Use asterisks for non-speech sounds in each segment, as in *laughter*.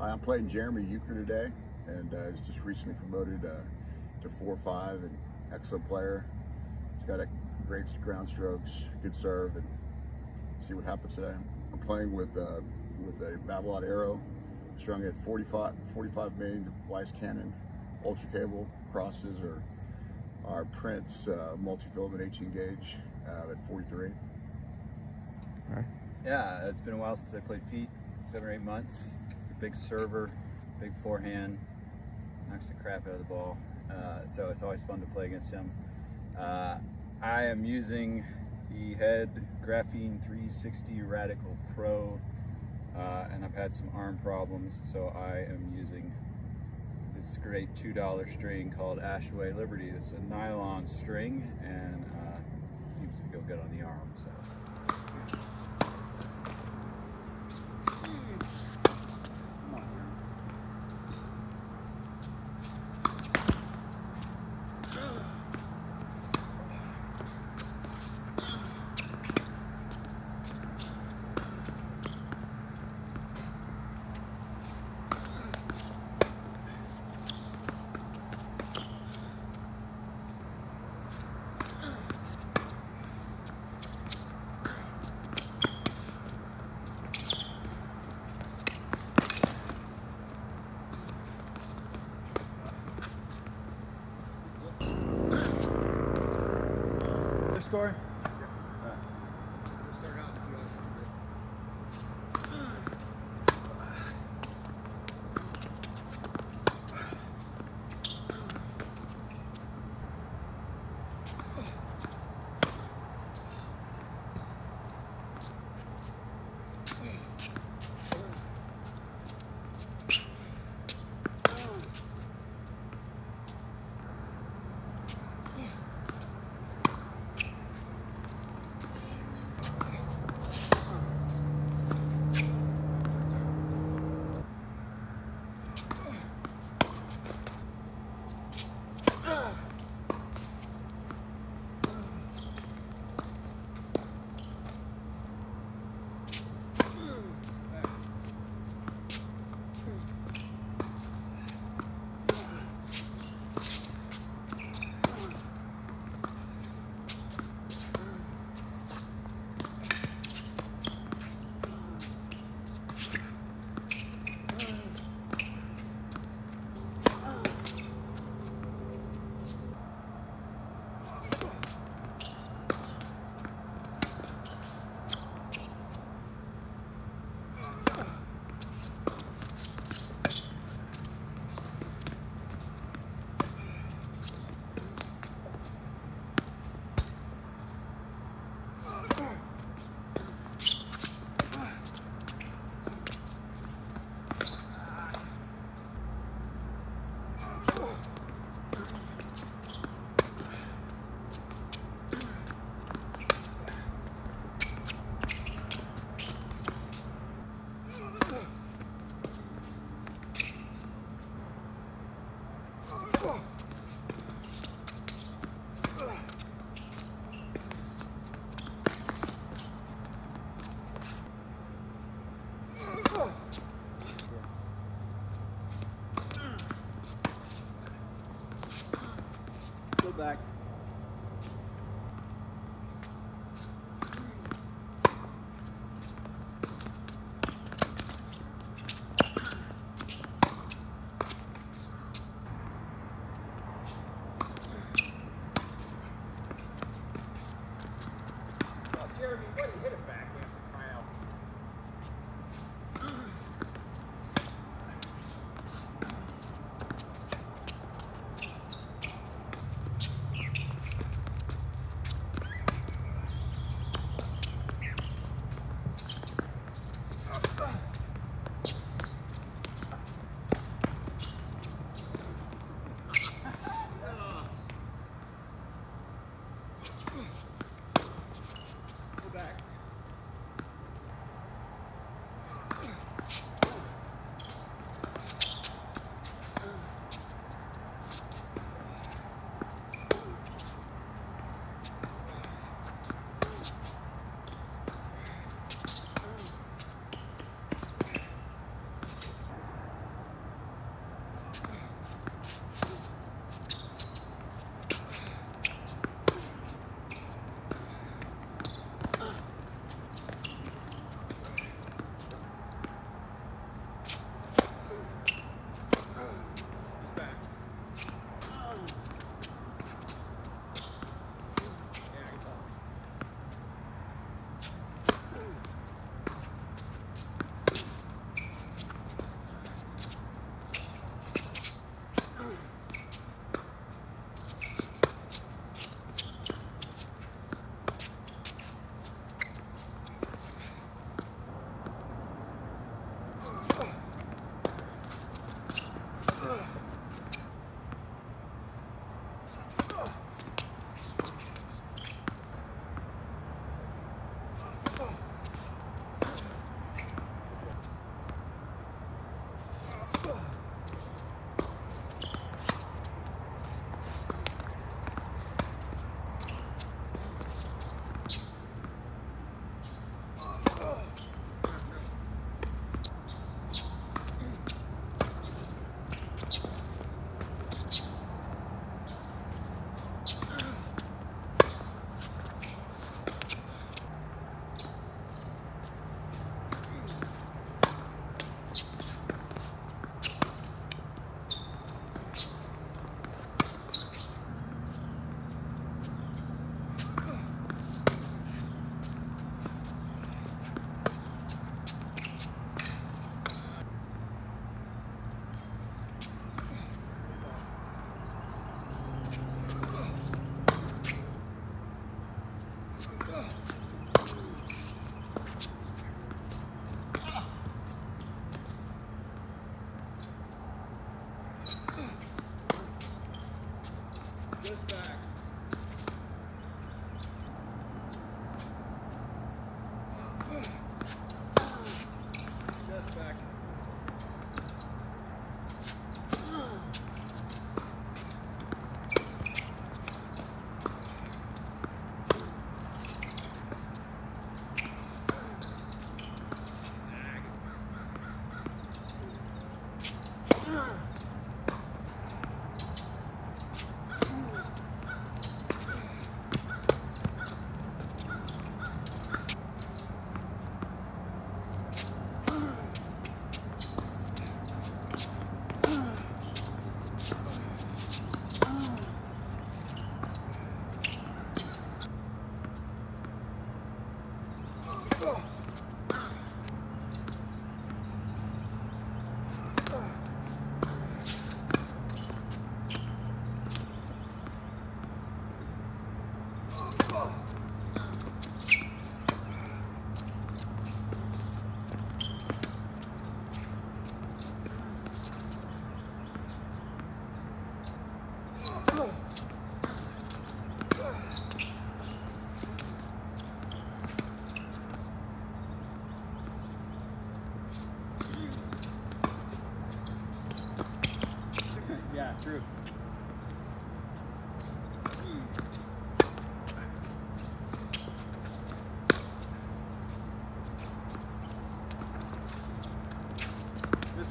Hi, I'm playing Jeremy Uecker today, and uh, he's just recently promoted uh, to 4-5 and excellent player. He's got a great ground strokes, good serve, and see what happens today. I'm playing with uh, with a Babolat Aero, strung at 45, 45 main, Weiss Cannon, ultra cable, crosses or our Prince uh, multi-filament 18 gauge uh, at 43. All right. Yeah, it's been a while since I played Pete, seven or eight months. Big server, big forehand, knocks the crap out of the ball. Uh, so it's always fun to play against him. Uh, I am using the Head Graphene 360 Radical Pro, uh, and I've had some arm problems, so I am using this great $2 string called Ashaway Liberty. It's a nylon string, and uh, seems to feel good on the arm. So. Back.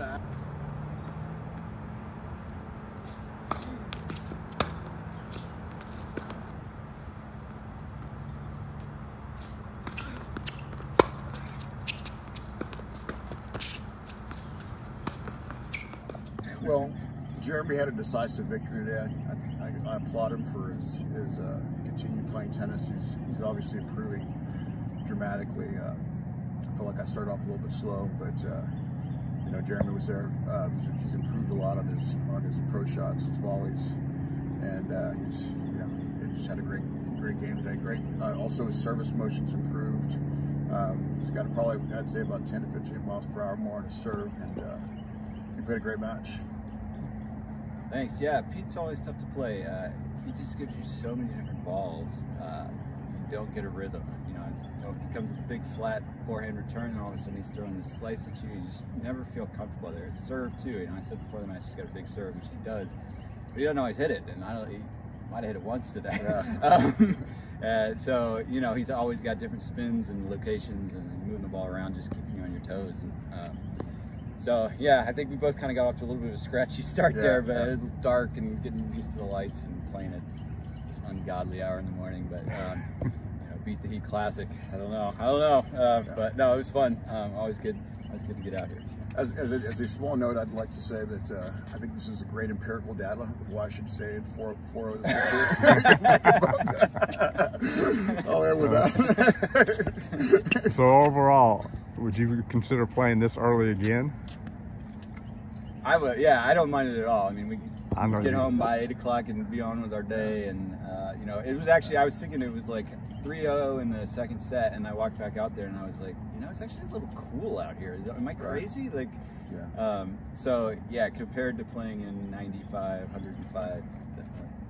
Time. Well, Jeremy had a decisive victory today. I, I, I applaud him for his, his uh, continued playing tennis. He's, he's obviously improving dramatically. Uh, I feel like I started off a little bit slow, but uh, you know Jeremy was there. Uh, he's, improved a lot on his on his approach shots, his volleys, and uh, he's you know just had a great great game today. Great. Uh, also his service motions improved. Um, he's got probably I'd say about 10 to 15 miles per hour more on his serve, and uh, he played a great match. Thanks. Yeah, Pete's always tough to play. Uh, he just gives you so many different balls. Uh, you don't get a rhythm. Know, he comes with a big flat forehand return, and all of a sudden he's throwing this slice at you. You just never feel comfortable there. It's serve too. You know, I said before the match she's got a big serve, which he does, but he doesn't always hit it. And I don't. He might have hit it once today. Yeah. *laughs* um, uh, so you know, he's always got different spins and locations and moving the ball around, just keeping you on your toes. And, um, so yeah, I think we both kind of got off to a little bit of a scratchy *laughs* start Yeah, there, but yeah. it was dark and getting used to the lights and playing at this ungodly hour in the morning. But um, you know, beat the Heat Classic. I don't know. I don't know. Uh, Yeah. But no, it was fun. Um, always good. Always good to get out here. As, as, a, as a small note, I'd like to say that uh, I think this is a great empirical data of why I should stay in four, four of this victory. *laughs* I'll end with that. *laughs* So overall, would you consider playing this early again? I would. Yeah, I don't mind it at all. I mean, we I know get home by eight o'clock and be on with our day. And uh, you know, it was actually I was thinking it was like 3-0 in the second set, and I walked back out there and I was like, you know, it's actually a little cool out here. Is, am I Right. crazy? Like, yeah. um, so yeah, compared to playing in 95, 105.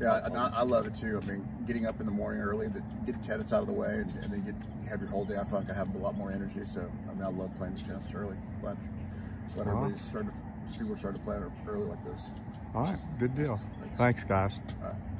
Yeah, and I, I love it too. I mean, getting up in the morning early, the, get tennis out of the way, and, and then get have your whole day. I feel like I have a lot more energy. So I mean, I love playing tennis early. Glad, glad Wow. everybody's started. People are starting to play early like this. All right, good deal. Thanks. Thanks, guys. All right.